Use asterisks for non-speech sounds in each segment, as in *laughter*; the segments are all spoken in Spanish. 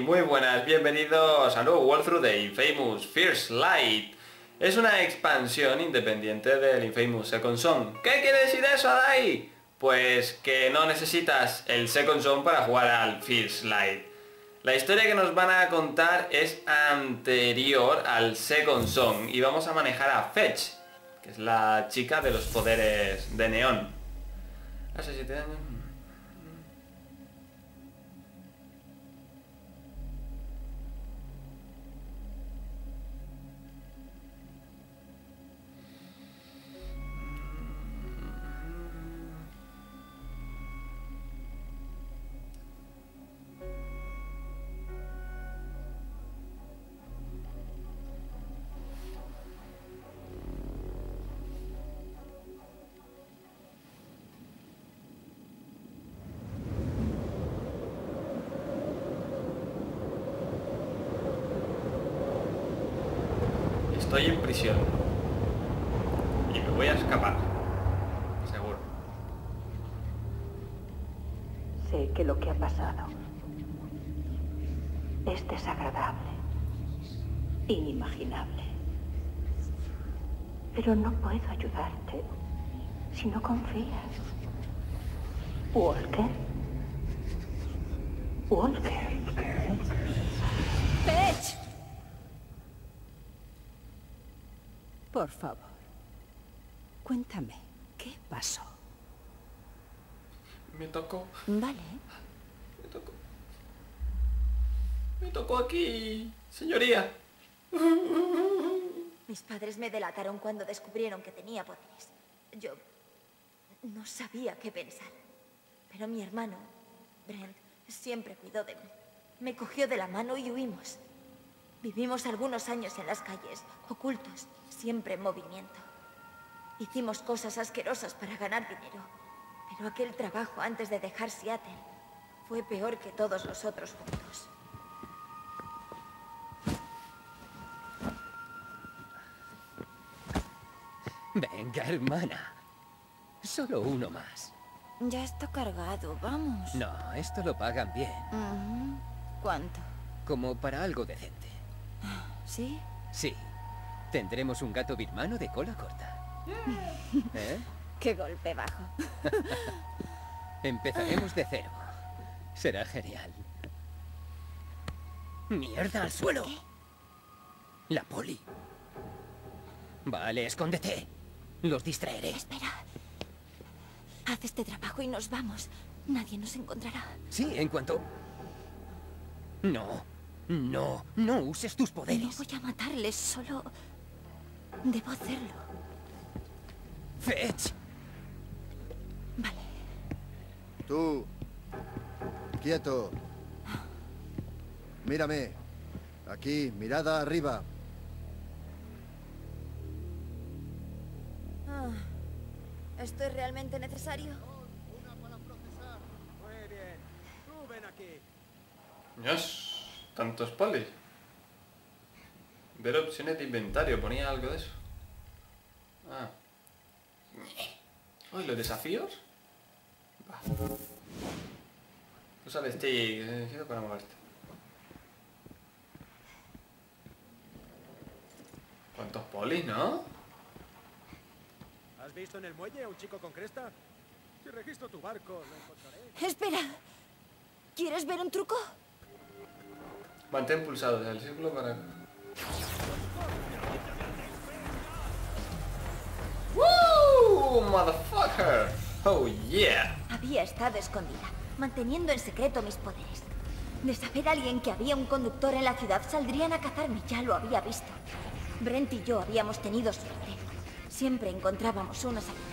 muy buenas, bienvenidos a nuevo Walkthrough de Infamous First Light. Es una expansión independiente del Infamous Second Son. ¿Qué quiere decir eso, Adai? Pues que no necesitas el Second Son para jugar al First Light. La historia que nos van a contar es anterior al Second Son y vamos a manejar a Fetch, que es la chica de los poderes de neón. Hace 7 años... Estoy en prisión. Y me voy a escapar. Seguro. Sé que lo que ha pasado es desagradable, inimaginable. Pero no puedo ayudarte si no confías. Walker. Walker. Por favor, cuéntame, ¿qué pasó? Me tocó, Vale. me tocó. Me tocó aquí, señoría. Mis padres me delataron cuando descubrieron que tenía poderes. Yo no sabía qué pensar. Pero mi hermano, Brent, siempre cuidó de mí. Me cogió de la mano y huimos. Vivimos algunos años en las calles, ocultos, siempre en movimiento. Hicimos cosas asquerosas para ganar dinero. Pero aquel trabajo antes de dejar Seattle fue peor que todos los otros juntos. Venga, hermana. Solo uno más. Ya está cargado, vamos. No, esto lo pagan bien. ¿Cuánto? Como para algo decente. ¿Sí? Sí. Tendremos un gato birmano de cola corta. *laughs* ¿Eh? Qué golpe bajo. *laughs* Empezaremos de cero. Será genial. ¡Mierda al suelo! La poli. Vale, escóndete. Los distraeré. Espera. Haz este trabajo y nos vamos. Nadie nos encontrará. Sí, en cuanto... No, no, no uses tus No poderes. voy a matarles, solo... Debo hacerlo. Fetch. Vale. Tú. Quieto. Mírame. Aquí, mirada arriba. Ah, ¿Esto es realmente necesario? Dios, tantos polis. Ver opciones de inventario, ponía algo de eso. Ah. Uy, ¿los desafíos? Va. Usa el stick eh, para moverte. ¿Cuántos polis, no? ¿Has visto en el muelle a un chico con cresta? Si registro tu barco, lo encontraré. Espera. ¿Quieres ver un truco? Mantén pulsado el círculo para... ¡Woo! ¡Motherfucker! ¡Oh, yeah! Había estado escondida, manteniendo en secreto mis poderes. De saber alguien que había un conductor en la ciudad, saldrían a cazarme, ya lo había visto. Brent y yo habíamos tenido suerte. Siempre encontrábamos una salida.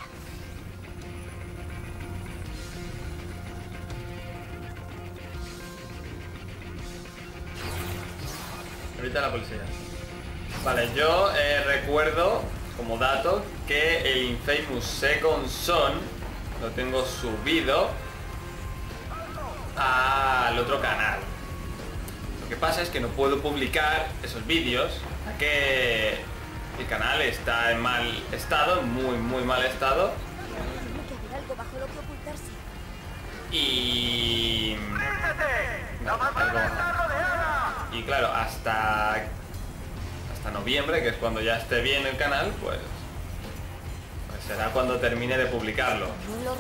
La policía. Vale, yo eh, recuerdo, como dato, que el Infamous Second Son lo tengo subido al otro canal. Lo que pasa es que no puedo publicar esos vídeos, ya que el canal está en mal estado, en muy, muy mal estado. Y... Algo- Y claro, hasta hasta noviembre, que es cuando ya esté bien el canal, pues, pues será cuando termine de publicarlo. No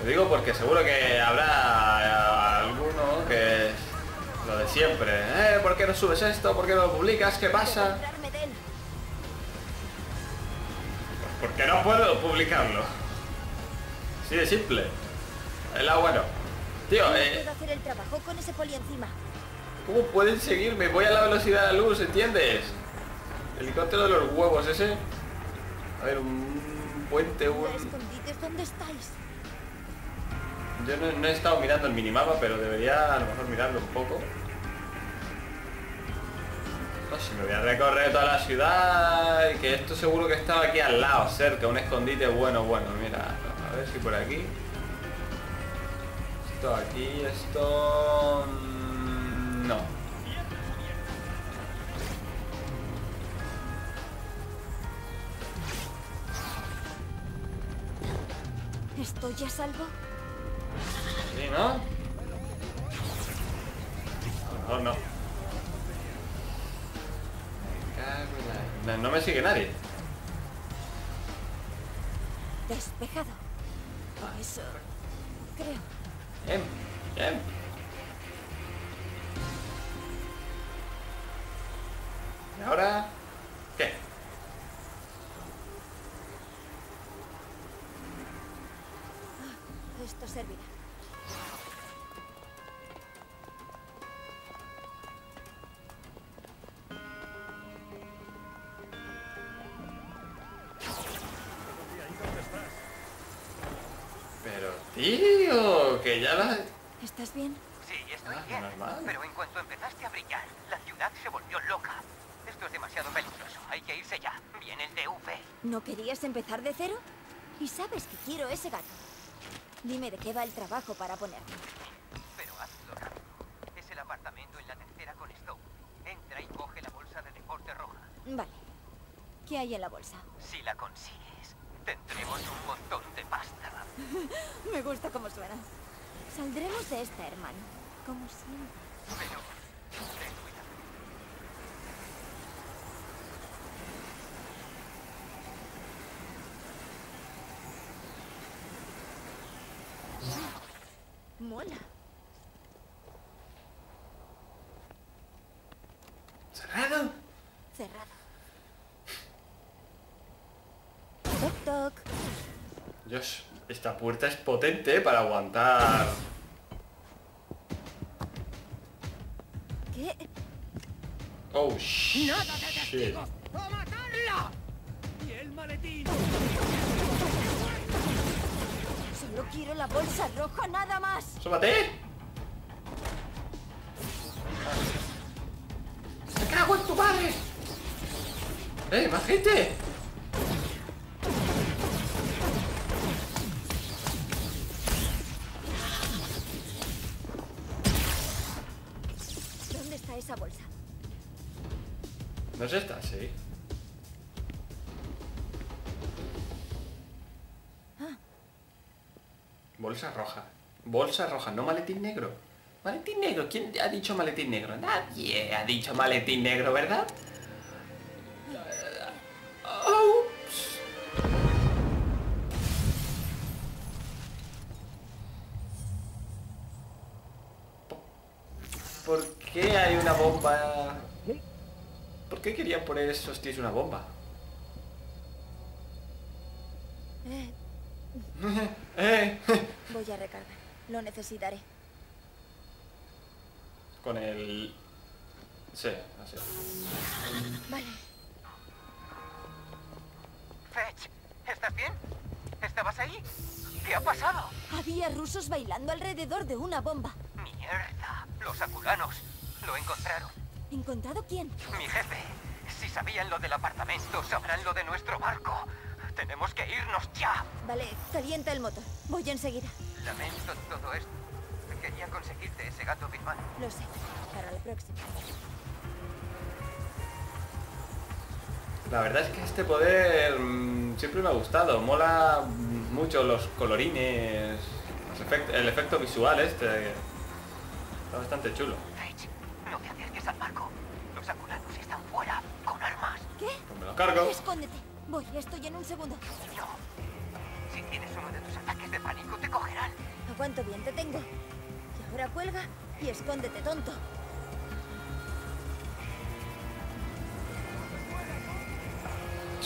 lo digo porque seguro que habrá alguno que es lo de siempre. Eh, ¿por qué no subes esto? ¿Por qué no lo publicas? ¿Qué pasa? Porque no puedo publicarlo. Así de simple. Es la bueno. Tío, No eh, puedo hacer el trabajo con ese poli encima. ¿cómo pueden seguirme? Voy a la velocidad de la luz, ¿entiendes? Helicóptero de los huevos ese. A ver, un puente, un... ¿Los escondites dónde estáis? Yo no, no he estado mirando el minimapa, pero debería a lo mejor mirarlo un poco. No, si me voy a recorrer toda la ciudad y que esto seguro que estaba aquí al lado, cerca, un escondite bueno, bueno, mira, a ver si por aquí. Esto aquí, esto... mm, No. ¿Estoy a salvo? Sí, ¿no? A lo mejor no. No, no me sigue nadie. Despejado. Eso... Creo. Bien, bien. ¿Y ahora? ¿Qué? Esto servirá. Pero, tío, que ya la... ¿Estás bien? Sí, estoy Ah, bien. normal. Pero en cuanto empezaste a brillar, la ciudad se volvió loca. Esto es demasiado peligroso. Hay que irse ya. Viene el DV. ¿No querías empezar de cero? Y sabes que quiero ese gato. Dime de qué va el trabajo para ponerlo. Pero hazlo rápido. Es el apartamento en la tercera con Stowe. Entra y coge la bolsa de deporte roja. Vale. ¿Qué hay en la bolsa? Si la consigues, tendremos un montón de pasta. *laughs* Me gusta cómo suena. Saldremos de esta, hermano. Como siempre. Puerta es potente para aguantar... ¿Qué? Oh, shit. ¡A matarla! ¡Y el maletín! Solo quiero la bolsa roja, nada más. ¡Sóbate! ¡Se cago en tu madre! ¡Eh, más gente! ¿No es esta? Sí. Bolsa roja. Bolsa roja, no maletín negro. Maletín negro, ¿quién ha dicho maletín negro? Nadie ha dicho maletín negro, ¿verdad? ¿Por qué hay una bomba? ¿Por qué querían poner esos tíos una bomba? Eh, eh, *laughs* voy a recargar. Lo necesitaré. Con el... Sí, así. Vale. Fetch, ¿estás bien? ¿Estabas ahí? ¿Qué ha pasado? Había rusos bailando alrededor de una bomba. Mierda. Los aculanos. Lo encontraron. ¿Encontrado quién? Mi jefe. Si sabían lo del apartamento, sabrán lo de nuestro barco. Tenemos que irnos ya. Vale, calienta el motor. Voy enseguida. Lamento todo esto. Quería conseguirte ese gato birmano. Lo sé. Para la próxima. La verdad es que este poder mm, siempre me ha gustado. Mola mm, mucho los colorines, los efect- el efecto visual este. Está bastante chulo. Rage, no te acerques al barco. Los aculados están fuera, con armas. ¿Qué? Pues me lo cargo. Escóndete. Voy, estoy en un segundo. No. Si tienes uno de tus ataques de pánico, te cogerán. Aguanto bien, te tengo. Y ahora cuelga y escóndete, tonto.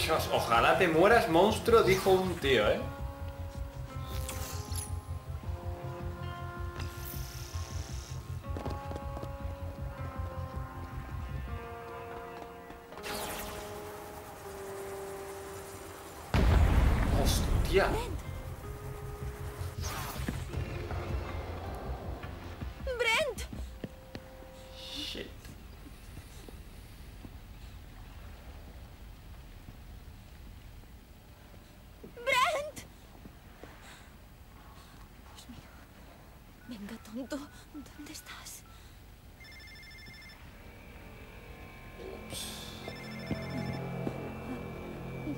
Dios, ojalá te mueras, monstruo, dijo un tío, ¿eh? ¿Dónde estás?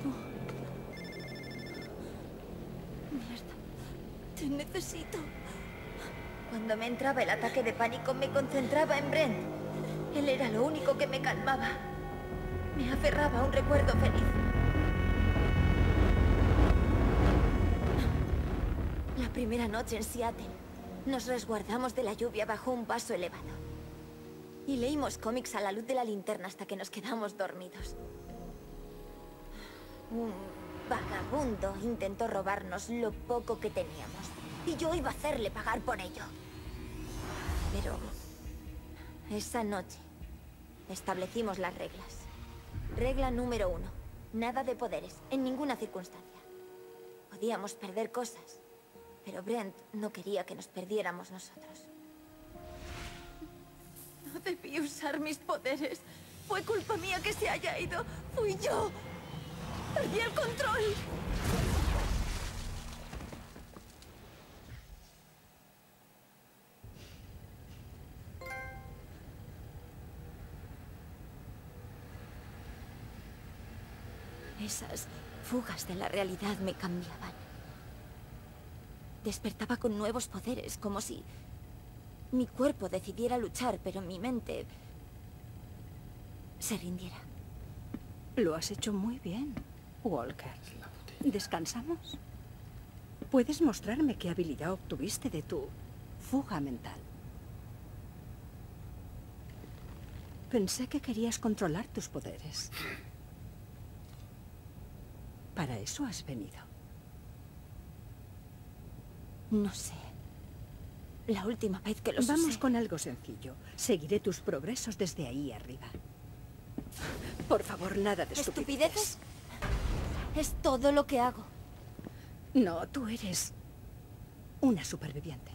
No. Mierda. Te necesito. Cuando me entraba el ataque de pánico me concentraba en Brent. Él era lo único que me calmaba. Me aferraba a un recuerdo feliz. La primera noche en Seattle, nos resguardamos de la lluvia bajo un vaso elevado. Y leímos cómics a la luz de la linterna hasta que nos quedamos dormidos. Un vagabundo intentó robarnos lo poco que teníamos. Y yo iba a hacerle pagar por ello. Pero... Esa noche establecimos las reglas. Regla número uno. Nada de poderes, en ninguna circunstancia. Podíamos perder cosas, pero Brent no quería que nos perdiéramos nosotros. No debí usar mis poderes. Fue culpa mía que se haya ido. Fui yo. Perdí el control. Esas fugas de la realidad me cambiaban. Despertaba con nuevos poderes, como si mi cuerpo decidiera luchar, pero mi mente se rindiera. Lo has hecho muy bien, Walker. ¿Descansamos? ¿Puedes mostrarme qué habilidad obtuviste de tu fuga mental? Pensé que querías controlar tus poderes. Para eso has venido. No sé. La última vez que los Vamos usé- con algo sencillo. Seguiré tus progresos desde ahí arriba. Por favor, nada de ¿Estupideces? Es todo lo que hago. No, tú eres una superviviente.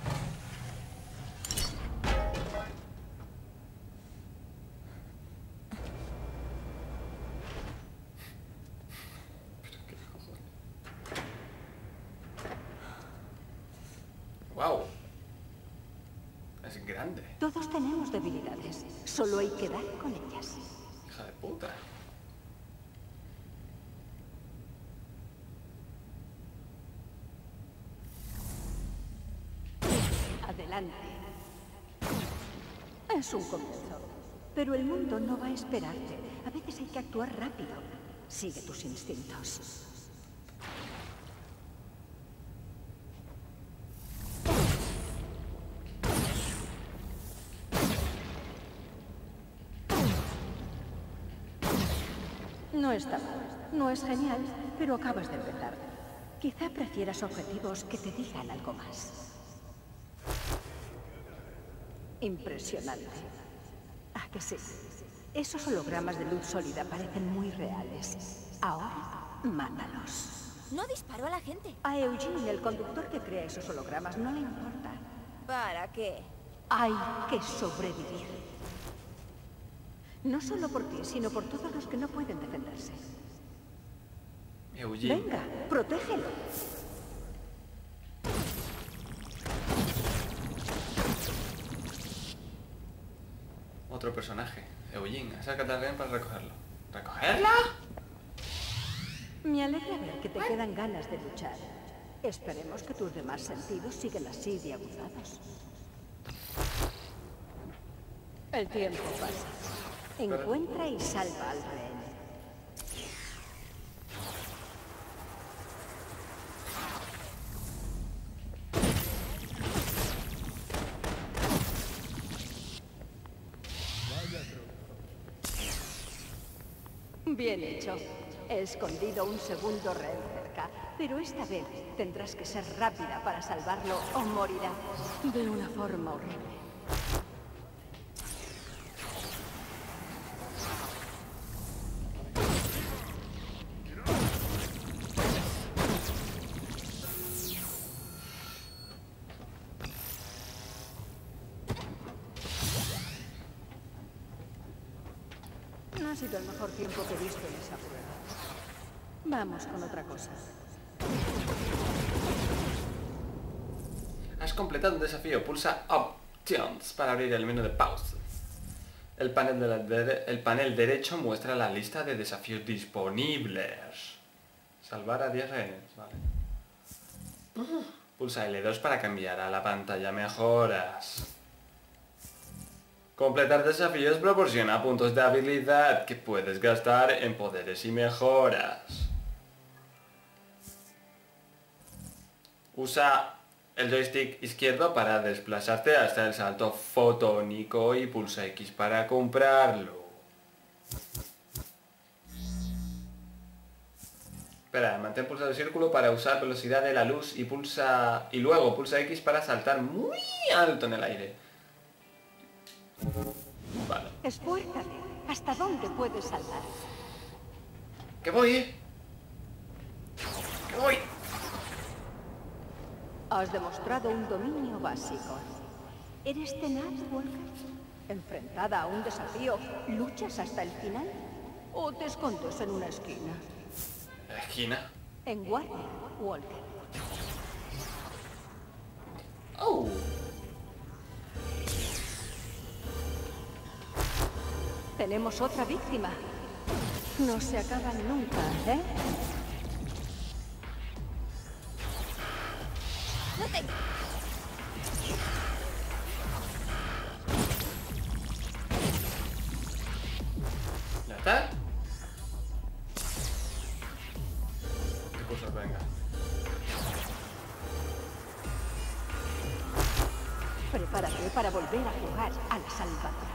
Es grande. Todos tenemos debilidades. Solo hay que dar con ellas. Hija de puta. Adelante. Es un comienzo. Pero el mundo no va a esperarte. A veces hay que actuar rápido. Sigue tus instintos. No está mal. No es genial, pero acabas de empezar. Quizá prefieras objetivos que te digan algo más. Impresionante. Ah, que sí. Esos hologramas de luz sólida parecen muy reales. Ahora, mátalos. No disparo a la gente. A Eugene, el conductor que crea esos hologramas, no le importa. ¿Para qué? Hay que sobrevivir. No solo por ti, sino por todos los que no pueden defenderse. Eugene. Venga, protégelo. Otro personaje. Eugene. Acércate al bien para recogerlo. ¿Recogerla? Me alegra ver que te quedan ganas de luchar. Esperemos que tus demás sentidos sigan así de aguzados. El tiempo pasa. Encuentra y salva al rehén. Bien hecho. He escondido un segundo rehén cerca, pero esta vez tendrás que ser rápida para salvarlo o morirá de una forma horrible. Sido el mejor tiempo que he visto en esa prueba. Vamos con otra cosa. Has completado un desafío. Pulsa Options para abrir el menú de pause. El panel, de la dere- el panel derecho muestra la lista de desafíos disponibles. Salvar a 10 rehenes, vale. Pulsa L2 para cambiar a la pantalla mejoras. Completar desafíos proporciona puntos de habilidad que puedes gastar en poderes y mejoras. Usa el joystick izquierdo para desplazarte hasta el salto fotónico y pulsa X para comprarlo. Espera, mantén pulsado el círculo para usar velocidad de la luz y pulsa y luego pulsa X para saltar muy alto en el aire. Vale. Esfuérzate. ¿Hasta dónde puedes saltar? ¡Que voy, eh! ¡Que voy! Has demostrado un dominio básico. ¿Eres tenaz, Walker? Enfrentada a un desafío, ¿luchas hasta el final? ¿O te escondes en una esquina? La esquina. En guardia, Walker. ¡Oh! Tenemos otra víctima. No se acaban nunca, ¿eh? ¡No te... ¿Ya está? Prepárate para volver a jugar a la salvadora.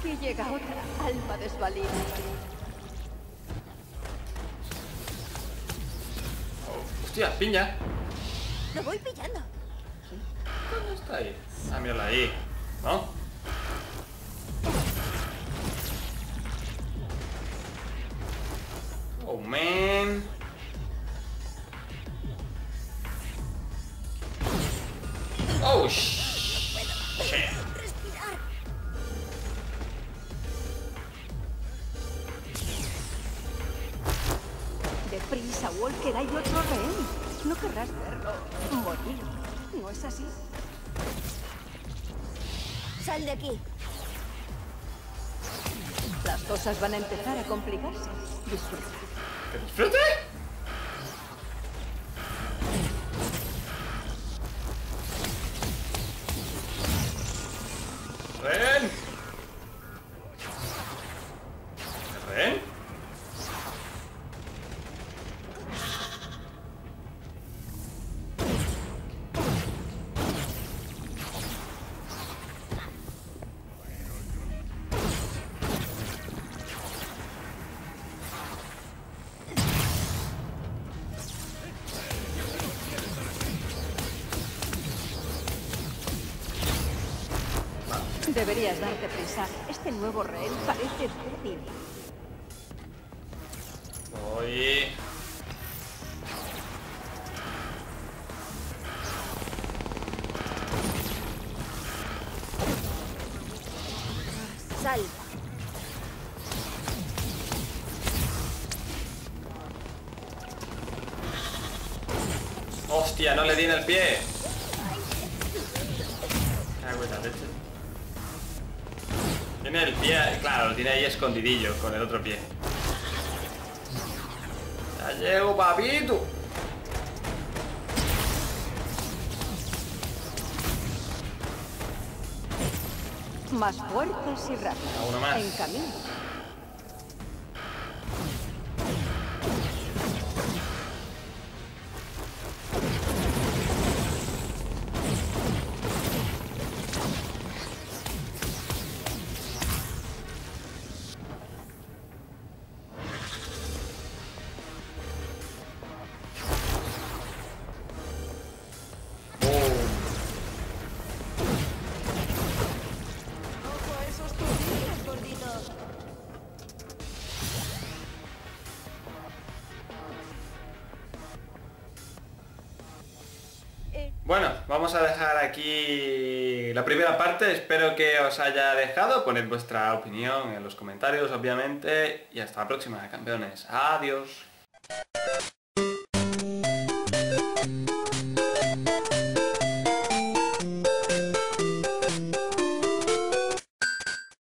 Aquí llega otra alma desvalida. ¡Hostia, piña! Lo voy pillando. ¿Dónde está ahí? Ah, mírala ahí. ¿No? Deprisa, Walker, hay otro rehén. No querrás verlo morir. ¿No es así? Sal de aquí. Las cosas van a empezar a complicarse. Disfruta. ¿Que? Deberías darte prisa. Este nuevo rehén parece débil. Oye. Salva. Hostia, no le di en el pie. Tiene el pie, claro, lo tiene ahí escondidillo con el otro pie. Ya llego, papito. Más fuertes y rápidos. Uno más. En camino. Bueno, vamos a dejar aquí la primera parte. Espero que os haya dejado. Poned vuestra opinión en los comentarios, obviamente. Y hasta la próxima, campeones. Adiós.